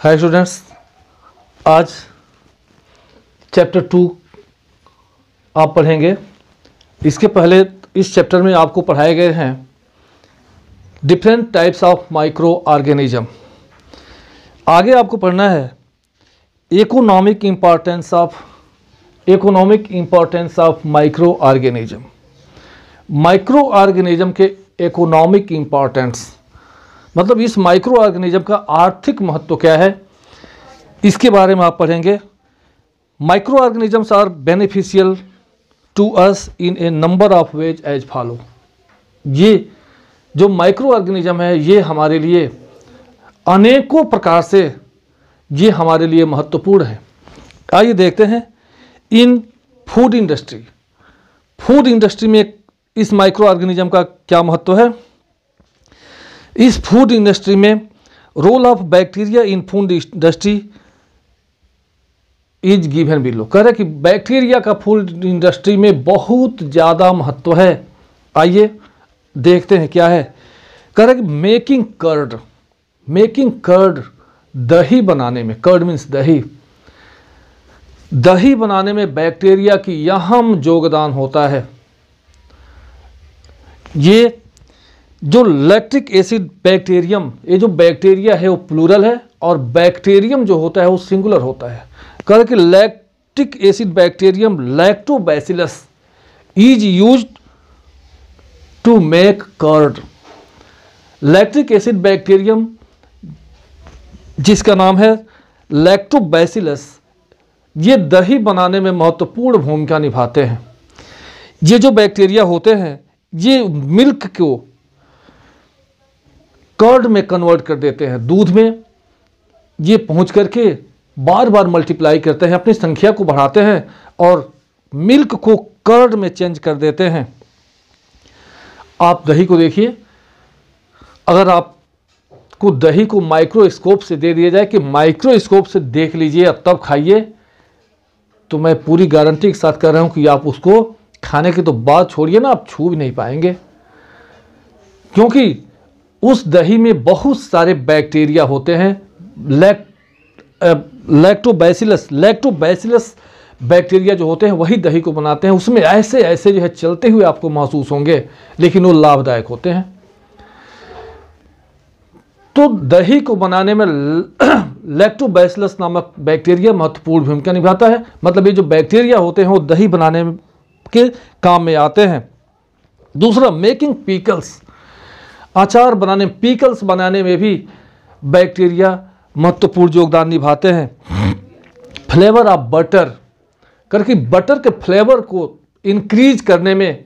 हाय students आज chapter two आप पढ़ेंगे। इसके पहले इस चैप्टर में आपको पढ़ाए गए हैं different types of microorganism आगे आपको पढ़ना है economic importance of economic importance of microorganism microorganism के इकोनॉमिक इम्पॉर्टेंस मतलब इस माइक्रो ऑर्गेनिज्म का आर्थिक महत्व क्या है? इसके बारे में आप पढ़ेंगे। Microorganisms are beneficial to us in a number of ways as follow ये जो माइक्रो ऑर्गेनिज्म है, ये हमारे लिए अनेकों प्रकार से ये हमारे लिए महत्वपूर्ण है। आइए देखते हैं। In food industry food industry में इस माइक्रो ऑर्गेनिज्म का क्या महत्व है? इस फ़ूड इंडस्ट्री में role of bacteria in food industry is given below कह रहे कि बैक्टीरिया का फ़ूड इंडस्ट्री में बहुत ज़्यादा महत्व है। आइए देखते हैं क्या है। कह रहे कि मेकिंग कर्ड मेकिंग कर्ड दही बनाने में कर्ड मीन्स दही। दही बनाने में बैक्टीरिया की अहम योगदान होता है। ये जो लैक्टिक एसिड बैक्टीरियम ये जो बैक्टीरिया है, वो प्लूरल है और बैक्टीरियम जो होता है, वो सिंगुलर होता है। कह कि lactic acid bacterium lactobacillus is use to make curd lactic acid bacterium जिसका नाम है लैक्टोबैसिलस ये दही बनाने में महत्वपूर्ण भूमिका निभाते हैं। ये जो बैक्टीरिया होते हैं, ये मिल्क को कर्ड में कन्वर्ट कर देते हैं दूध में। ये पहुँच करके बार बार मल्टीप्लाई करते हैं, अपनी संख्या को बढ़ाते हैं और मिल्क को कर्ड में चेंज कर देते हैं। आप दही को देखिए। अगर आप को दही को माइक्रोस्कोप से दे दिया जाए कि माइक्रोस्कोप से देख लीजिए, अब तब खाइए तो मैं पूरी गारंटी के साथ कह रहा हूँ कि आप उसको खाने की तो बात छोड़िए ना, आप छू भी नहीं पाएँगे। क्योंकि उस दही में बहुत सारे बैक्टीरिया होते हैं। लैक लैक्टोबैसिलस लैक्टोबैसिलस बैक्टीरिया जो होते हैं, वही दही को बनाते हैं। उसमें ऐसे ऐसे जो है चलते हुए आपको महसूस होंगे, लेकिन वो लाभदायक होते हैं। तो दही को बनाने में लैक्टोबैसिलस नामक बैक्टीरिया महत्वपूर्ण भूमिका निभाता है। मतलब ये जो बैक्टीरिया होते हैं, वो दही बनाने के काम में आते हैं। दूसरा, मेकिंग पीकल्स। अचार बनाने, पीकल्स बनाने में भी बैक्टीरिया महत्वपूर्ण योगदान निभाते हैं। फ्लेवर ऑफ़ बटर करके बटर के फ्लेवर को इंक्रीज करने में,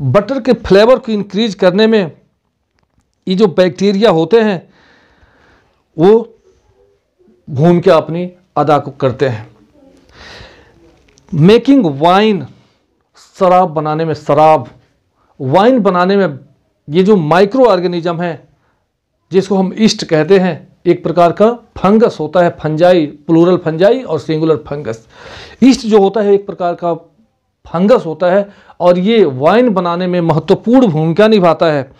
बटर के फ्लेवर को इंक्रीज करने में ये जो बैक्टीरिया होते हैं, वो भूमिका अपनी अदा को करते हैं। मेकिंग वाइन शराब बनाने में शराब वाइन बनाने में ये जो माइक्रो ऑर्गेनिज्म है, जिसको हम ईस्ट कहते हैं, एक प्रकार का फंगस होता है, फंजाई, प्लूरल फंजाई और सिंगुलर फंगस। ईस्ट जो होता है, एक प्रकार का फंगस होता है और ये वाइन बनाने में महत्वपूर्ण भूमिका निभाता है।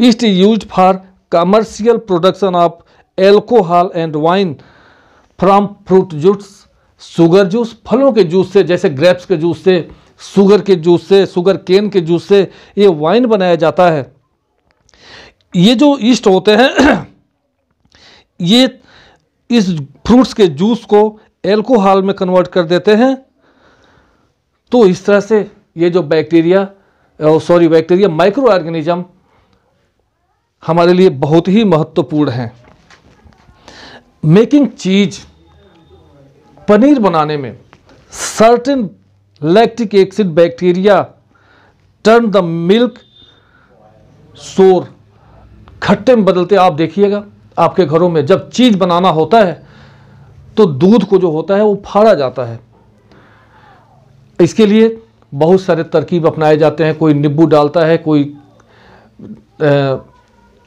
Yeast use for commercial production of alcohol and wine from fruit juice, sugar juice, फलों के जूस से, जैसे ग्रेप्स के जूस से शुगर के जूस से शुगर केन के जूस से ये वाइन बनाया जाता है। ये जो ईस्ट होते हैं, ये इस फ्रूट्स के जूस को एल्कोहल में कन्वर्ट कर देते हैं। तो इस तरह से ये जो bacteria sorry, bacteria microorganism हमारे लिए बहुत ही महत्वपूर्ण है। मेकिंग चीज़ पनीर बनाने में certain lactic acid bacteria turn the milk sour खट्टे में बदलते आप देखिएगा आपके घरों में जब चीज़ बनाना होता है तो दूध को जो होता है वो फाड़ा जाता है। इसके लिए बहुत सारे तरकीब अपनाए जाते हैं। कोई नींबू डालता है कोई आ,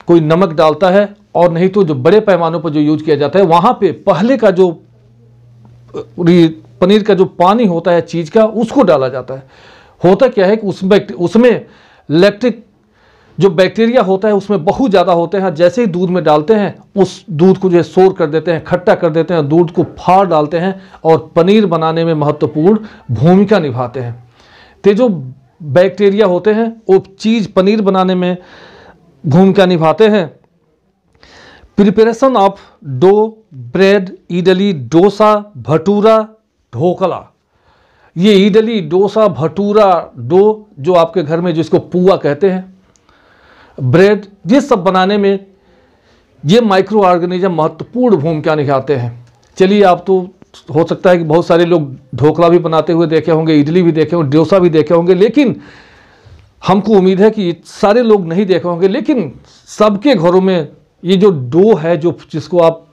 कोई नमक डालता है और नहीं तो जो बड़े पैमानों पर जो यूज़ किया जाता है वहाँ पे पहले का जो पनीर का जो पानी होता है, चीज़ का, उसको डाला जाता है। होता क्या है कि उसमें उसमें लैक्टिक जो बैक्टीरिया होता है, उसमें बहुत ज़्यादा होते हैं। जैसे ही दूध में डालते हैं, उस दूध को जो है शोर कर देते हैं, खट्टा कर देते हैं, दूध को फाड़ डालते हैं और पनीर बनाने में महत्वपूर्ण भूमिका निभाते हैं। तो जो बैक्टीरिया होते हैं, वो चीज़ पनीर बनाने में भूमिका निभाते हैं। Preparation of dough bread idli, dosa, bhatura dhokla. ये इडली, डोसा, भटूरा, डो, जो आपके घर में जिसको पुआ कहते हैं, ब्रेड, ये सब बनाने में ये माइक्रो ऑर्गेनिज्म महत्वपूर्ण भूमिका निभाते हैं। चलिए, आप तो हो सकता है कि बहुत सारे लोग ढोकला भी बनाते हुए देखे होंगे, इडली भी देखे होंगे डोसा भी देखे होंगे, लेकिन हमको उम्मीद है कि सारे लोग नहीं देखे होंगे, लेकिन सबके घरों में ये जो डो है, जो जिसको आप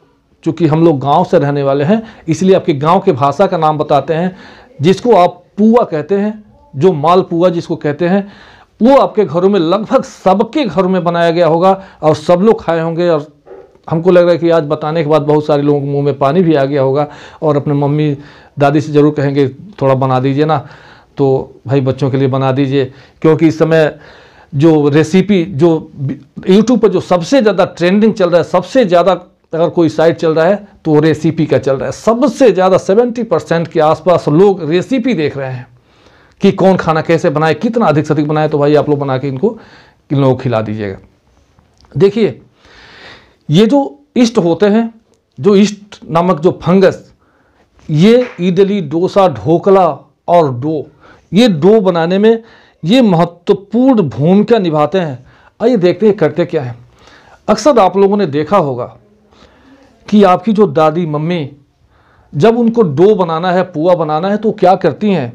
चूँकि हम लोग गाँव से रहने वाले हैं, इसलिए आपके गाँव के भाषा का नाम बताते हैं, जिसको आप पुआ कहते हैं, जो माल पुआ जिसको कहते हैं, वो आपके घरों में लगभग सबके घरों में बनाया गया होगा और सब लोग खाए होंगे और हमको लग रहा है कि आज बताने के बाद बहुत सारे लोगों के मुँह में पानी भी आ गया होगा और अपने मम्मी दादी से ज़रूर कहेंगे, थोड़ा बना दीजिए ना। तो भाई बच्चों के लिए बना दीजिए, क्योंकि इस समय जो रेसिपी जो यूट्यूब पर जो सबसे ज़्यादा ट्रेंडिंग चल रहा है, सबसे ज़्यादा अगर कोई साइट चल रहा है तो वो रेसिपी का चल रहा है। सबसे ज़्यादा सेवेंटी परसेंट के आसपास लोग रेसिपी देख रहे हैं कि कौन खाना कैसे बनाए, कितना अधिक से अधिक बनाए तो भाई आप लोग बना के इनको इन लोगों को खिला दीजिएगा। देखिए, ये जो इष्ट होते हैं, जो इष्ट नामक जो फंगस, ये इडली, डोसा, ढोकला और डो, ये डो बनाने में ये महत्वपूर्ण भूमिका निभाते हैं। आइए देखते हैं करते क्या है। अक्सर आप लोगों ने देखा होगा कि आपकी जो दादी, मम्मी, जब उनको डो बनाना है, पुआ बनाना है तो क्या करती हैं?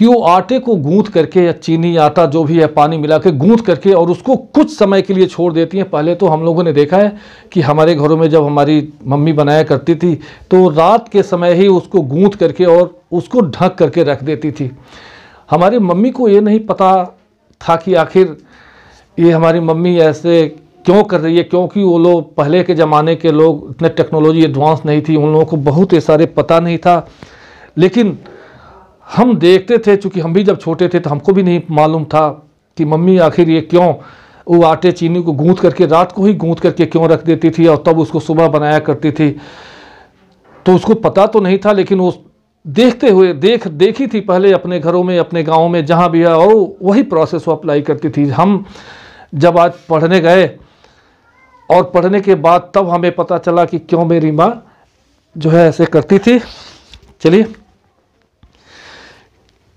कि वो आटे को गूंथ करके या चीनी, आटा जो भी है, पानी मिला के गूंथ करके और उसको कुछ समय के लिए छोड़ देती हैं। पहले तो हम लोगों ने देखा है कि हमारे घरों में जब हमारी मम्मी बनाया करती थी तो रात के समय ही उसको गूंथ करके और उसको ढक करके रख देती थी। हमारी मम्मी को ये नहीं पता था कि आखिर ये हमारी मम्मी ऐसे क्यों कर रही है? क्योंकि वो लोग पहले के ज़माने के लोग, इतने टेक्नोलॉजी एडवांस नहीं थी, उन लोगों को बहुत ही सारे पता नहीं था। लेकिन हम देखते थे, चूँकि हम भी जब छोटे थे तो हमको भी नहीं मालूम था कि मम्मी आखिर ये क्यों वो आटे चीनी को गूंथ करके, रात को ही गूंथ करके क्यों रख देती थी और तब उसको सुबह बनाया करती थी। तो उसको पता तो नहीं था, लेकिन वो देखते हुए, देख, देखी थी पहले अपने घरों में, अपने गाँव में, जहाँ भी है, और वही प्रोसेस वो अप्लाई करती थी। हम जब आज पढ़ने गए और पढ़ने के बाद तब हमें पता चला कि क्यों मेरी माँ जो है ऐसे करती थी। चलिए।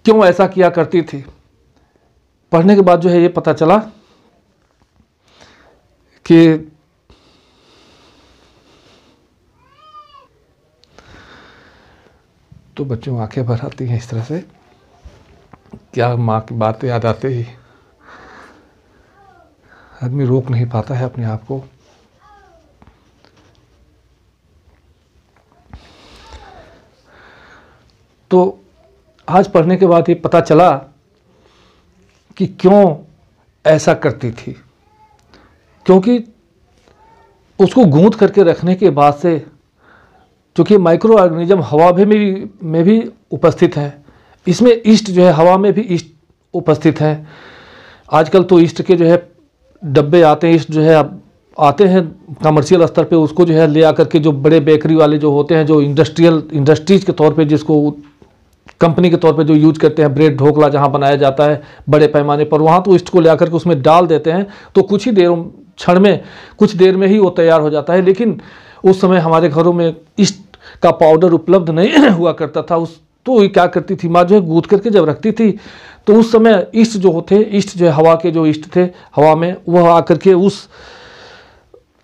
क्यों ऐसा किया करती थी? पढ़ने के बाद जो है ये पता चला कि तो बच्चों, आँखें भर आती हैं इस तरह से। क्या माँ की बातें याद आते ही? आदमी रोक नहीं पाता है अपने आप को। तो आज पढ़ने के बाद ये पता चला कि क्यों ऐसा करती थी। क्योंकि उसको गूंथ करके रखने के बाद से, चूँकि माइक्रो ऑर्गेनिज्म हवा भी में भी में भी उपस्थित है, इसमें ईस्ट जो है हवा में भी ईस्ट उपस्थित है। आजकल तो ईस्ट के जो है डब्बे आते हैं, ईस्ट जो है आते हैं कमर्शियल स्तर पे उसको जो है ले आकर के जो बड़े बेकरी वाले जो होते हैं, जो इंडस्ट्रियल इंडस्ट्रीज़ के तौर पे जिसको कंपनी के तौर पे जो यूज़ करते हैं, ब्रेड ढोकला जहाँ बनाया जाता है, बड़े पैमाने पर, वहाँ तो ईस्ट को ले आकर के उसमें डाल देते हैं तो कुछ ही देर, क्षण में, कुछ देर में ही वो तैयार हो जाता है, लेकिन उस समय हमारे घरों में ईस्ट का पाउडर उपलब्ध नहीं हुआ करता था। उस तो ये क्या करती थी, माँ जो है गूद करके जब रखती थी तो उस समय ईस्ट जो होते ईस्ट जो है, हवा के जो ईस्ट थे, हवा में, वह आकर के उस,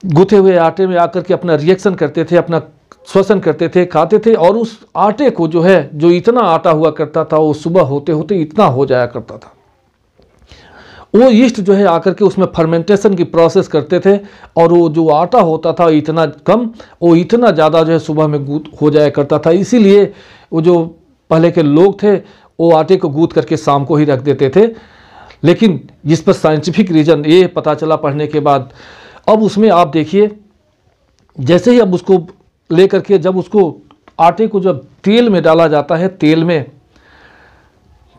गुथे हुए आटे में आकर के अपना रिएक्शन करते थे, अपना श्वसन करते थे, खाते थे और उस आटे को जो है, जो इतना आटा हुआ करता था, वो सुबह होते होते इतना हो जाया करता था। वो ईस्ट जो है आकर के उसमें फर्मेंटेशन की प्रोसेस करते थे और वो जो आटा होता था इतना कम, वो इतना ज़्यादा जो है सुबह में गूद हो जाया करता था। इसीलिए वो जो पहले के लोग थे, वो आटे को गूद करके शाम को ही रख देते थे। लेकिन जिस पर साइंटिफिक रीज़न ये पता चला पढ़ने के बाद, अब उसमें आप देखिए, जैसे ही अब उसको ले करके जब उसको आटे को जब तेल में डाला जाता है, तेल में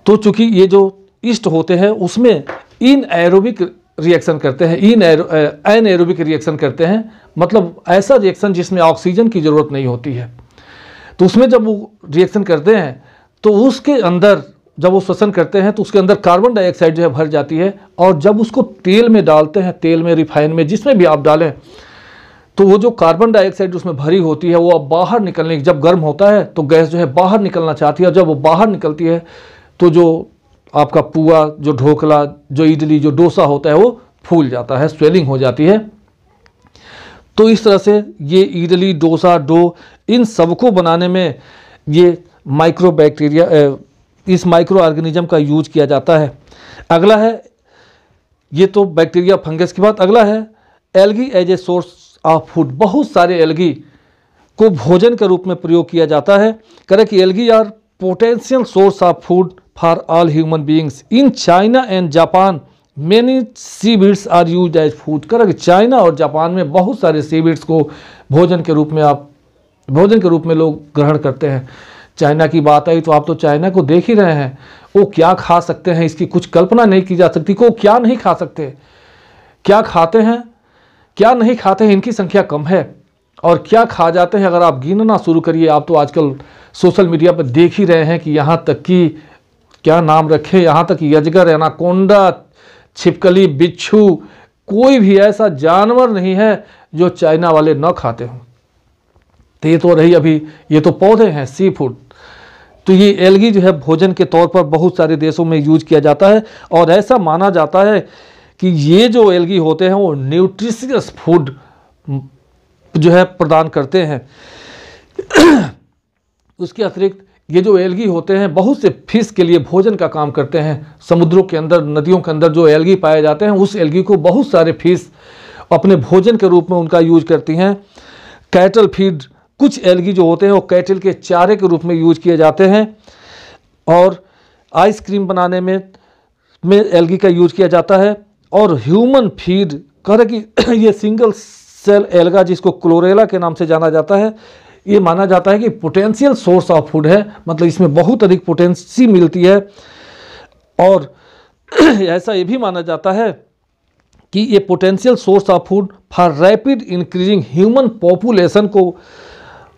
तो चूँकि ये जो ईस्ट होते हैं, उसमें इन एरोबिक रिएक्शन करते हैं, इन एन एरोबिक रिएक्शन करते हैं मतलब ऐसा रिएक्शन जिसमें ऑक्सीजन की ज़रूरत नहीं होती है। तो उसमें जब वो रिएक्शन करते हैं तो उसके अंदर जब वो श्वसन करते हैं तो उसके अंदर कार्बन डाइऑक्साइड जो है भर जाती है, और जब उसको तेल में डालते हैं, तेल में रिफाइन में जिसमें भी आप डालें तो वो जो कार्बन डाइऑक्साइड उसमें भरी होती है, वो अब बाहर निकलने जब गर्म होता है तो गैस जो है बाहर निकलना चाहती है और जब वो बाहर निकलती है तो जो आपका पुआ, जो ढोकला, जो इडली, जो डोसा होता है, वो फूल जाता है, स्वेलिंग हो जाती है। तो इस तरह से ये इडली, डोसा, डो, इन सबको बनाने में ये माइक्रो बैक्टीरिया इस माइक्रो ऑर्गेनिज्म का यूज़ किया जाता है। अगला है, ये तो बैक्टीरिया, फंगस की बात, अगला है, algae as a source of food, बहुत सारे एलगी को भोजन के रूप में प्रयोग किया जाता है। करें कि algae are potential source of food for all human beings in China and Japan many seaweeds are use as food करें चाइना और जापान में बहुत सारे सी बीड्स को भोजन के रूप में आप, भोजन के रूप में लोग ग्रहण करते हैं। चाइना की बात आई तो आप तो चाइना को देख ही रहे हैं। वो क्या खा सकते हैं? इसकी कुछ कल्पना नहीं की जा सकती। को क्या नहीं खा सकते? क्या खाते हैं? क्या नहीं खाते हैं? इनकी संख्या कम है। और क्या खा जाते हैं? अगर आप गिनना शुरू करिए, आप तो आजकल सोशल मीडिया पर देख ही रहे हैं कि यहाँ तक कि क्या नाम रखे, यहाँ तक यजगर एनाकोंडा छिपकली, बिच्छू, कोई भी ऐसा जानवर नहीं है जो चाइना वाले न खाते हों। तो ये तो रही अभी, ये तो पौधे हैं सी फ़ूड तो ये एलगी जो है, भोजन के तौर पर बहुत सारे देशों में यूज़ किया जाता है और ऐसा माना जाता है कि ये जो एलगी होते हैं वो न्यूट्रिशियस फ़ूड जो है प्रदान करते हैं। उसके अतिरिक्त ये जो एलगी होते हैं, बहुत से फ़िश के लिए भोजन का काम करते हैं। समुद्रों के अंदर, नदियों के अंदर जो एलगी पाए जाते हैं, उस एलगी को बहुत सारे फ़िश अपने भोजन के रूप में उनका यूज़ करती हैं। कैटल फ़ीड, कुछ एलगी जो होते हैं वो कैटल के चारे के रूप में यूज़ किए जाते हैं। और आइसक्रीम बनाने में में एलगी का यूज़ किया जाता है। और ह्यूमन फ़ीड कह रहे कि ये सिंगल सेल एल्गा जिसको क्लोरेला के नाम से जाना जाता है, ये माना जाता है कि पोटेंशियल सोर्स ऑफ़ फ़ूड है मतलब इसमें बहुत अधिक पोटेंसी मिलती है। और ऐसा ये भी माना जाता है कि ये potential source of food for rapid increasing human population को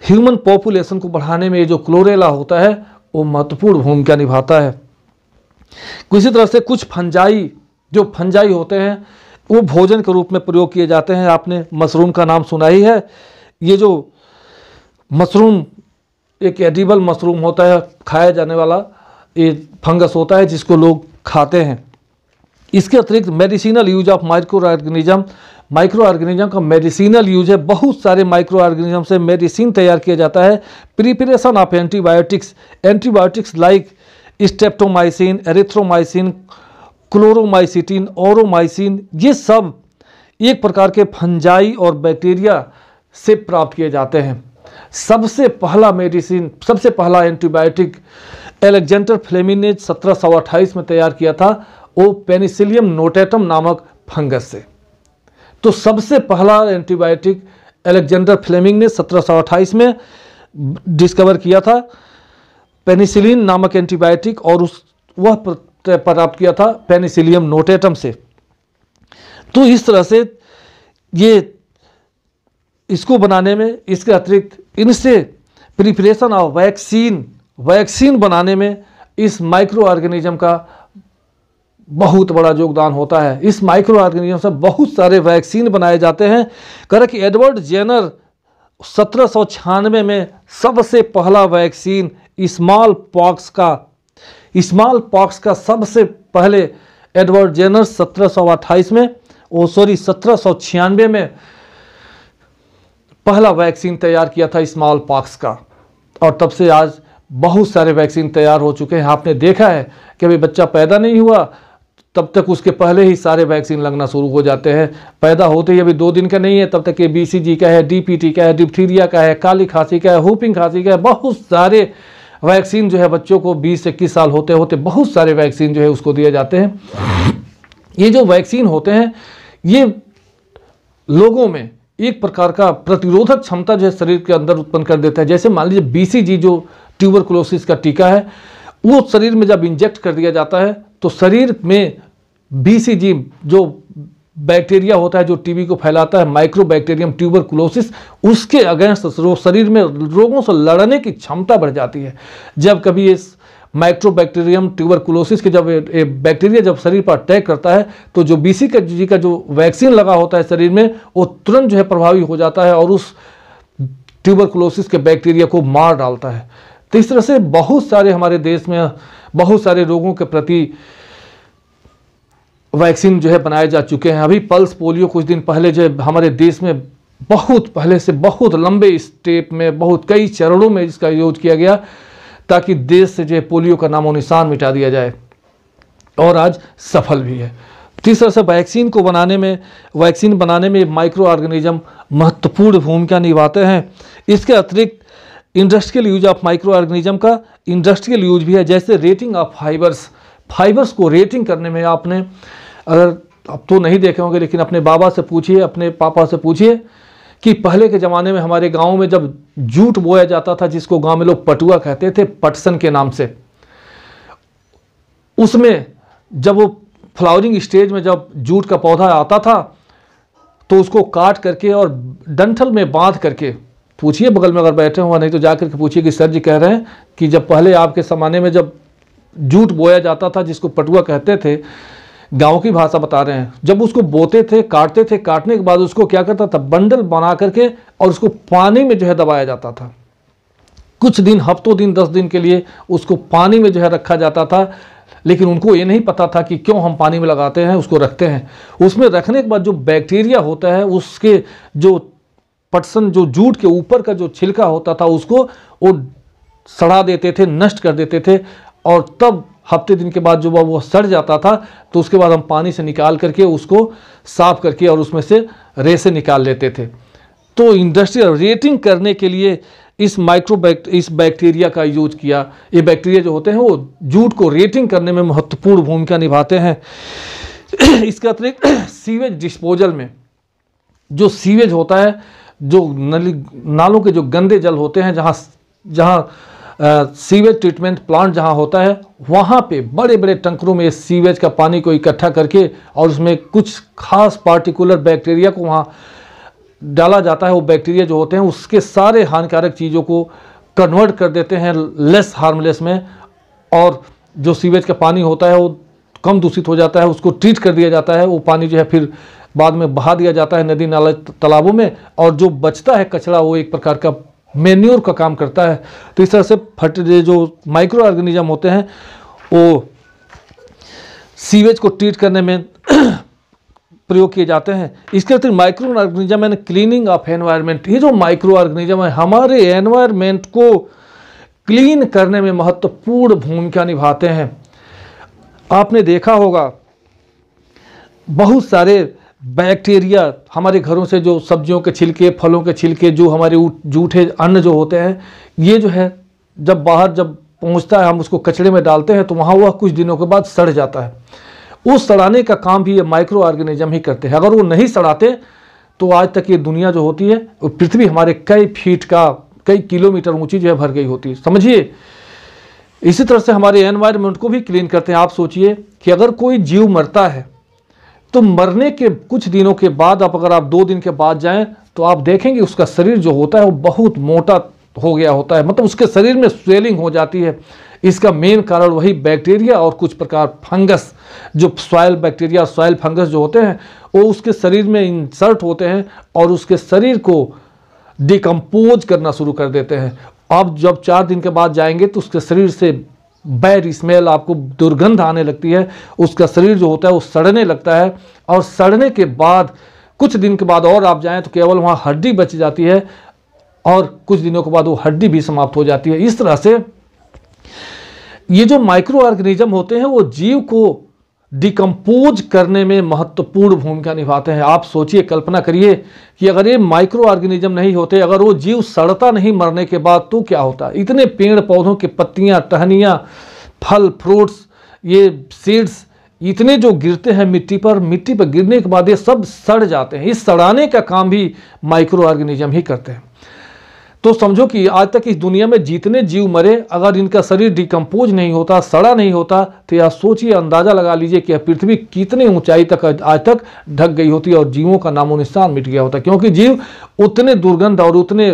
ह्यूमन पॉपुलेशन को बढ़ाने में ये जो क्लोरेला होता है, वो महत्वपूर्ण भूमिका निभाता है। इसी तरह से कुछ फंजाई जो फंजाई होते हैं, वो भोजन के रूप में प्रयोग किए जाते हैं। आपने मशरूम का नाम सुना ही है। ये जो मशरूम एक एडिबल मशरूम होता है, खाया जाने वाला, ये फंगस होता है जिसको लोग खाते हैं। इसके अतिरिक्त medicinal use of microorganism microorganism का मेडिसिनल यूज़ है। बहुत सारे माइक्रो ऑर्गेनिज्म से मेडिसिन तैयार किया जाता है। Preparation of antibiotics antibiotics like streptomycin erythromycin chloromycetin aureomycin ये सब एक प्रकार के फंजाई और बैक्टीरिया से प्राप्त किए जाते हैं। सबसे पहला मेडिसिन, सबसे पहला एंटीबायोटिक एलेक्जेंडर फ्लेमिन ने सत्रह सौ अट्ठाइस में तैयार किया था वो पेनिसिलियम नोटेटम नामक फंगस से। तो सबसे पहला एंटीबायोटिक एलेक्जेंडर फ्लेमिंग ने 1728 में डिस्कवर किया था, पेनिसिलिन नामक एंटीबायोटिक और उस, वह प्राप्त किया था, पेनिसिलियम नोटेटम से। तो इस तरह से ये इसको बनाने में, इसके अतिरिक्त इनसे प्रिपरेशन ऑफ़ वैक्सीन वैक्सीन बनाने में इस माइक्रो ऑर्गेनिज्म का बहुत बड़ा योगदान होता है। इस माइक्रो ऑर्गेनिज्म से बहुत सारे वैक्सीन बनाए जाते हैं। कर कि एडवर्ड जेनर सत्रह सौ छियानवे में सबसे पहला वैक्सीन स्मॉल पॉक्स का स्मॉल पॉक्स का सबसे पहले एडवर्ड जेनर 1728 में, ओ सॉरी, सत्रह में पहला वैक्सीन तैयार किया था स्मॉल पॉक्स का। और तब से आज बहुत सारे वैक्सीन तैयार हो चुके हैं। आपने देखा है कि अभी बच्चा पैदा नहीं हुआ, तब तक उसके पहले ही सारे वैक्सीन लगना शुरू हो जाते हैं। पैदा होते ही अभी दो दिन का नहीं है, तब तक ये बीसीजी का है डीपीटी का है डिप्थीरिया का है, काली खांसी का है हुपिंग खांसी का है, बहुत सारे वैक्सीन जो है बच्चों को 20 से इक्कीस साल होते होते बहुत सारे वैक्सीन जो है उसको दिए जाते हैं। ये जो वैक्सीन होते हैं, ये लोगों में एक प्रकार का प्रतिरोधक क्षमता जो है शरीर के अंदर उत्पन्न कर देता है। जैसे मान लीजिए बीसीजी जो ट्यूबरकुलोसिस का टीका है, वो शरीर में जब इंजेक्ट कर दिया जाता है तो शरीर में बीसीजी जो बैक्टीरिया होता है जो टीबी को फैलाता है माइक्रो बैक्टीरियम ट्यूबरकुलोसिस, उसके अगेंस्ट शरीर में रोगों से लड़ने की क्षमता बढ़ जाती है। जब कभी इस माइक्रोबैक्टीरियम ट्यूबरकुलोसिस के जब बैक्टीरिया जब शरीर पर अटैक करता है तो जो बीसी का जी का जो वैक्सीन लगा होता है शरीर में, वो तुरंत जो है प्रभावी हो जाता है और उस ट्यूबरकुलोसिस के बैक्टीरिया को मार डालता है। तो इस तरह से बहुत सारे हमारे देश में, बहुत सारे रोगों के प्रति वैक्सीन जो है बनाए जा चुके हैं। अभी पल्स पोलियो कुछ दिन पहले जो है हमारे देश में बहुत पहले से बहुत लंबे स्टेप में, बहुत कई चरणों में इसका यूज़ किया गया ताकि देश से जो है पोलियो का नामो निशान मिटा दिया जाए और आज सफल भी है। तीसरा से वैक्सीन को बनाने में, वैक्सीन बनाने में माइक्रो ऑर्गेनिज्म महत्वपूर्ण भूमिका निभाते हैं। इसके अतिरिक्त industrial use of microorganism का इंडस्ट्रियल यूज़ भी है, जैसे रेटिंग ऑफ़ फाइबर्स। फाइबर्स को रेटिंग करने में आपने अगर अब तो नहीं देखे होंगे, लेकिन अपने बाबा से पूछिए, अपने पापा से पूछिए कि पहले के ज़माने में हमारे गाँव में जब जूट बोया जाता था, जिसको गाँव में लोग पटुआ कहते थे, पटसन के नाम से, उसमें जब वो फ्लावरिंग स्टेज में जब जूट का पौधा आता था तो उसको काट करके और डंठल में बाँध करके, पूछिए बगल में अगर बैठे हुआ नहीं तो जा करके पूछिए कि सर जी कह रहे हैं कि जब पहले आपके ज़माने में जब जूट बोया जाता था, जिसको पटुआ कहते थे गाँव की भाषा बता रहे हैं। जब उसको बोते थे, काटते थे, काटने के बाद उसको क्या करता था? बंडल बना करके और उसको पानी में जो है दबाया जाता था। कुछ दिन, हफ्तों दिन, दस दिन के लिए उसको पानी में जो है रखा जाता था। लेकिन उनको ये नहीं पता था कि क्यों हम पानी में लगाते हैं, उसको रखते हैं। उसमें रखने के बाद जो बैक्टीरिया होता है, उसके जो पटसन, जो जूट के ऊपर का जो छिलका होता था, उसको वो सड़ा देते थे, नष्ट कर देते थे। और तब हफ़्ते दिन के बाद जो वो सड़ जाता था तो उसके बाद हम पानी से निकाल करके उसको साफ़ करके और उसमें से रेसे निकाल लेते थे। तो इंडस्ट्रियल रेटिंग करने के लिए इस माइक्रो इस बैक्टीरिया का यूज़ किया। ये बैक्टीरिया जो होते हैं, वो जूट को रेटिंग करने में महत्वपूर्ण भूमिका निभाते हैं। इसके अतिरिक्त सीवेज डिस्पोजल में जो सीवेज होता है, जो नली, नालों के जो गंदे जल होते हैं, जहाँ जहाँ सीवेज ट्रीटमेंट प्लांट जहाँ होता है, वहाँ पे बड़े बड़े टंकरों में सीवेज का पानी को इकट्ठा करके और उसमें कुछ खास पार्टिकुलर बैक्टीरिया को वहाँ डाला जाता है। वो बैक्टीरिया जो होते हैं, उसके सारे हानिकारक चीज़ों को कन्वर्ट कर देते हैं लेस हार्मलेस में और जो सीवेज का पानी होता है, वो कम दूषित हो जाता है, उसको ट्रीट कर दिया जाता है। वो पानी जो है, फिर बाद में बहा दिया जाता है नदी नाले तालाबों में और जो बचता है कचरा, वो एक प्रकार का मेन्योर का काम करता है। तो इस तरह से फट जो माइक्रो ऑर्गेनिज्म होते हैं, वो सीवेज को ट्रीट करने में प्रयोग किए जाते हैं। इसके अतिरिक्त microorganism and cleaning of environment ये जो माइक्रो ऑर्गेनिज्म है, हमारे एनवायरनमेंट को क्लीन करने में महत्वपूर्ण भूमिका निभाते हैं। आपने देखा होगा, बहुत सारे बैक्टीरिया, हमारे घरों से जो सब्जियों के छिलके, फलों के छिलके, जो हमारे जूठे अन्न जो होते हैं, ये जो है, जब बाहर जब पहुँचता है, हम उसको कचड़े में डालते हैं तो वहाँ वह कुछ दिनों के बाद सड़ जाता है। उस सड़ाने का काम भी ये माइक्रो ऑर्गेनिज्म ही करते हैं। अगर वो नहीं सड़ाते तो आज तक ये दुनिया जो होती है पृथ्वी हमारे कई फीट का, कई किलोमीटर ऊँची जो है भर गई होती है। समझिए? इसी तरह से हमारे एनवायरमेंट को भी क्लीन करते हैं। आप सोचिए कि अगर कोई जीव मरता है तो मरने के कुछ दिनों के बाद आप अगर आप दो दिन के बाद जाएँ तो आप देखेंगे उसका शरीर जो होता है वो बहुत मोटा हो गया होता है। मतलब उसके शरीर में स्वेलिंग हो जाती है। इसका मेन कारण वही बैक्टीरिया और कुछ प्रकार फंगस जो सॉयल बैक्टीरिया सॉयल फंगस जो होते हैं, वो उसके शरीर में इंसर्ट होते हैं और उसके शरीर को डिकम्पोज करना शुरू कर देते हैं। अब जब चार दिन के बाद जाएँगे तो उसके शरीर से बैड स्मेल आपको दुर्गंध आने लगती है, उसका शरीर जो होता है वो सड़ने लगता है और सड़ने के बाद, कुछ दिन के बाद और आप जाएँ तो केवल वहाँ हड्डी बच जाती है और कुछ दिनों के बाद वो हड्डी भी समाप्त हो जाती है। इस तरह से ये जो माइक्रो ऑर्गेनिज्म होते हैं, वो जीव को डिकम्पोज करने में महत्वपूर्ण भूमिका निभाते हैं। आप सोचिए, कल्पना करिए कि अगर ये माइक्रो ऑर्गेनिज्म नहीं होते, अगर वो जीव सड़ता नहीं मरने के बाद तो क्या होता? इतने पेड़ पौधों की पत्तियाँ, टहनियाँ, फल फ्रूट्स ये सीड्स इतने जो गिरते हैं मिट्टी पर मिट्टी पर गिरने के बाद ये सब सड़ जाते हैं। इस सड़ाने का काम भी माइक्रो ऑर्गेनिज्म ही करते हैं। तो समझो कि आज तक इस दुनिया में जितने जीव मरे, अगर इनका शरीर डिकम्पोज नहीं होता, सड़ा नहीं होता तो यह सोचिए, अंदाज़ा लगा लीजिए कि यह पृथ्वी कितनी ऊंचाई तक आज तक ढक गई होती और जीवों का नामो निशान मिट गया होता, क्योंकि जीव उतने दुर्गंध और उतने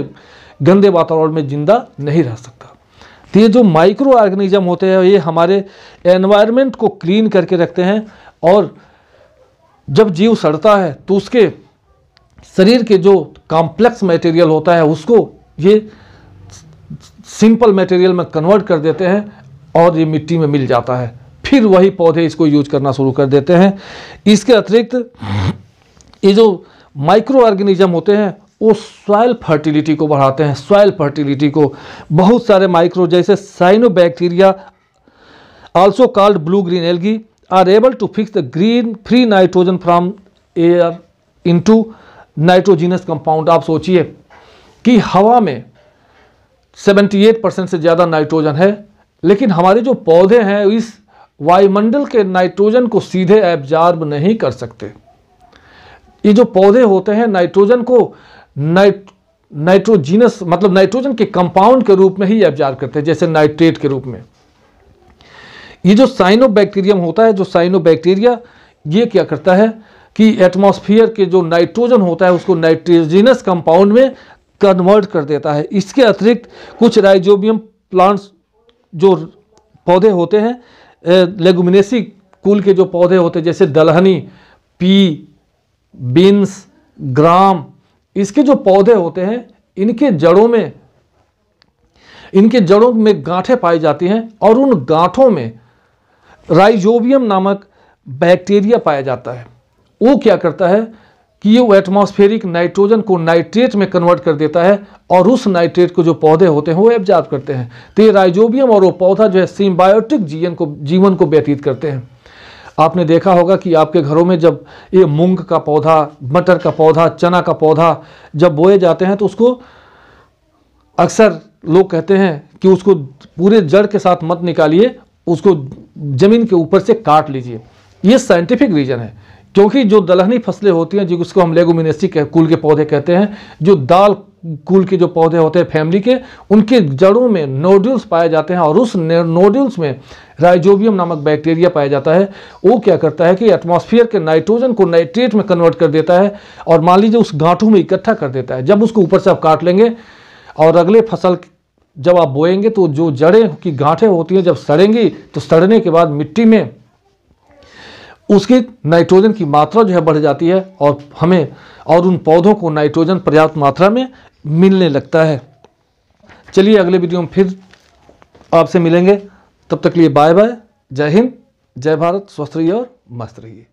गंदे वातावरण में ज़िंदा नहीं रह सकता। तो ये जो माइक्रो ऑर्गेनिज्म होते हैं, ये हमारे एनवायरनमेंट को क्लीन करके रखते हैं और जब जीव सड़ता है तो उसके शरीर के जो कॉम्प्लेक्स मटेरियल होता है, उसको ये सिंपल मटेरियल में कन्वर्ट कर देते हैं और ये मिट्टी में मिल जाता है। फिर वही पौधे इसको यूज़ करना शुरू कर देते हैं। इसके अतिरिक्त ये जो माइक्रो ऑर्गेनिज्म होते हैं, वो सॉइल फर्टिलिटी को बढ़ाते हैं। सॉइल फर्टिलिटी को बहुत सारे माइक्रो जैसे cyanobacteria also called blue green algae are able to fix the green free nitrogen from air into nitrogenous compound आप सोचिए कि हवा में 78 परसेंट से ज़्यादा नाइट्रोजन है, लेकिन हमारे जो पौधे हैं इस वायुमंडल के नाइट्रोजन को सीधे एब्जार्ब नहीं कर सकते। ये जो पौधे होते हैं नाइट्रोजन को नाइट नाइट्रोजीनस मतलब नाइट्रोजन के कंपाउंड के रूप में ही एब्जार्ब करते हैं, जैसे नाइट्रेट के रूप में। ये जो साइनो बैक्टीरियम होता है, जो साइनो बैक्टीरिया ये क्या करता है कि एटमॉस्फेयर के जो नाइट्रोजन होता है, उसको नाइट्रोजिनस कंपाउंड में कन्वर्ट कर देता है। इसके अतिरिक्त कुछ राइजोबियम प्लांट्स जो पौधे होते हैं लेगुमिनेसी कुल के जो पौधे होते हैं, जैसे दलहनी, पी बीन्स ग्राम इसके जो पौधे होते हैं, इनके जड़ों में, इनके जड़ों में गांठें पाई जाती हैं और उन गांठों में राइजोबियम नामक बैक्टीरिया पाया जाता है। वो क्या करता है? कि ये वो एटमॉस्फेरिक नाइट्रोजन को नाइट्रेट में कन्वर्ट कर देता है और उस नाइट्रेट को जो पौधे होते हैं, वो एब्जॉर्ब करते हैं। तो ये राइजोबियम और वो पौधा जो है सिम्बायोटिक जीवन को जीवन को व्यतीत करते हैं। आपने देखा होगा कि आपके घरों में जब ये मूंग का पौधा, मटर का पौधा, चना का पौधा जब बोए जाते हैं तो उसको अक्सर लोग कहते हैं कि उसको पूरे जड़ के साथ मत निकालिए, उसको ज़मीन के ऊपर से काट लीजिए। ये साइंटिफिक रीज़न है। क्योंकि जो दलहनी फ़सलें होती हैं, जिसको हम लेगोमिनेसी कुल के पौधे कहते हैं, जो दाल कुल के जो पौधे होते हैं फैमिली के, उनके जड़ों में नोड्यूल्स पाए जाते हैं और उस नोड्यूल्स में राइजोबियम नामक बैक्टीरिया पाया जाता है। वो क्या करता है कि एटमॉस्फेयर के नाइट्रोजन को नाइट्रेट में कन्वर्ट कर देता है और मान लीजिए उस गांठों में इकट्ठा कर देता है। जब उसको ऊपर से आप काट लेंगे और अगले फ़सल जब आप बोएँगे तो जो जड़ें की गांठें होती हैं, जब सड़ेंगी तो सड़ने के बाद मिट्टी में उसकी नाइट्रोजन की मात्रा जो है बढ़ जाती है और हमें और उन पौधों को नाइट्रोजन पर्याप्त मात्रा में मिलने लगता है। चलिए अगले वीडियो में फिर आपसे मिलेंगे। तब तक लिए बाय बाय। जय हिंद, जय भारत, स्वस्थ रहिए और मस्त रहिए।